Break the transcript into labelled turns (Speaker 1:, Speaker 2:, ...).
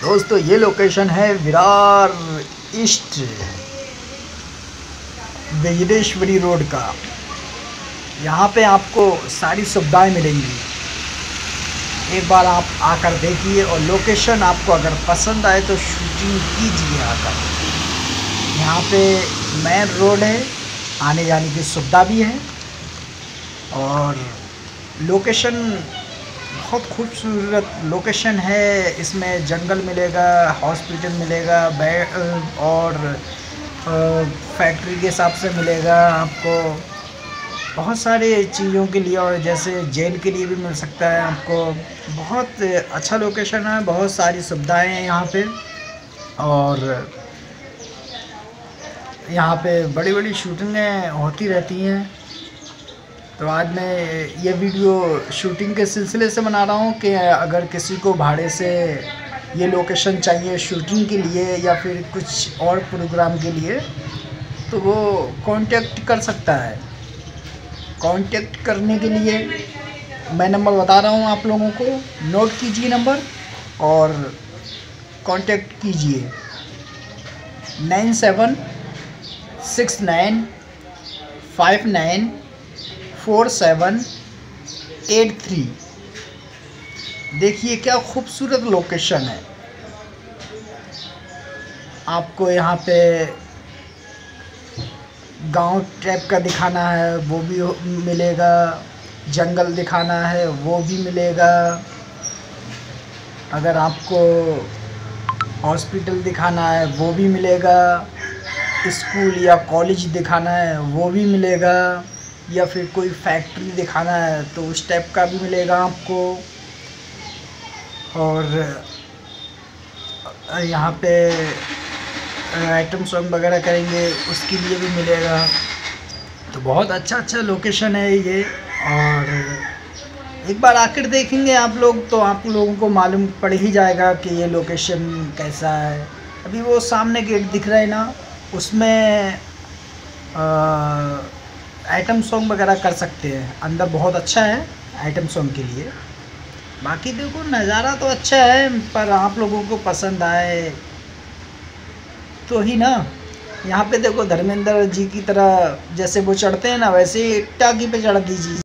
Speaker 1: दोस्तों, ये लोकेशन है विरार ईस्ट विजनेश्वरी रोड का। यहाँ पे आपको सारी सुविधाएँ मिलेंगी। एक बार आप आकर देखिए और लोकेशन आपको अगर पसंद आए तो शूटिंग कीजिए आकर। यहाँ पे मेन रोड है, आने जाने की सुविधा भी है और लोकेशन बहुत खूबसूरत लोकेशन है। इसमें जंगल मिलेगा हॉस्पिटल मिलेगा बेड और फैक्ट्री के हिसाब से मिलेगा आपको। बहुत सारे चीज़ों के लिए और जैसे जेल के लिए भी मिल सकता है आपको। बहुत अच्छा लोकेशन है, बहुत सारी सुविधाएँ हैं यहाँ पे। और यहाँ पे बड़ी बड़ी शूटिंगें होती रहती हैं। तो आज मैं ये वीडियो शूटिंग के सिलसिले से बना रहा हूँ कि अगर किसी को भाड़े से ये लोकेशन चाहिए शूटिंग के लिए या फिर कुछ और प्रोग्राम के लिए तो वो कांटेक्ट कर सकता है। कांटेक्ट करने के लिए मैं नंबर बता रहा हूँ आप लोगों को। नोट कीजिए नंबर और कांटेक्ट कीजिए। Nine seven six nine five nine four seven eight three. देखिए क्या खूबसूरत लोकेशन है। आपको यहाँ पे गाँव टाइप का दिखाना है, वो भी मिलेगा। जंगल दिखाना है, वो भी मिलेगा। अगर आपको हॉस्पिटल दिखाना है, वो भी मिलेगा। स्कूल या कॉलेज दिखाना है, वो भी मिलेगा। या फिर कोई फैक्ट्री दिखाना है तो उस टाइप का भी मिलेगा आपको। और यहाँ पे आइटम सॉन्ग वगैरह करेंगे, उसके लिए भी मिलेगा। तो बहुत अच्छा अच्छा लोकेशन है ये, और एक बार आकर देखेंगे आप लोग तो आप लोगों को मालूम पड़ ही जाएगा कि ये लोकेशन कैसा है। अभी वो सामने गेट दिख रहा है ना, उसमें आइटम सॉन्ग वगैरह कर सकते हैं। अंदर बहुत अच्छा है आइटम सॉन्ग के लिए। बाकी देखो, नज़ारा तो अच्छा है, पर आप लोगों को पसंद आए तो ही ना। यहाँ पे देखो, धर्मेंद्र जी की तरह जैसे वो चढ़ते हैं ना, वैसे टाकी पे चढ़ दीजिए।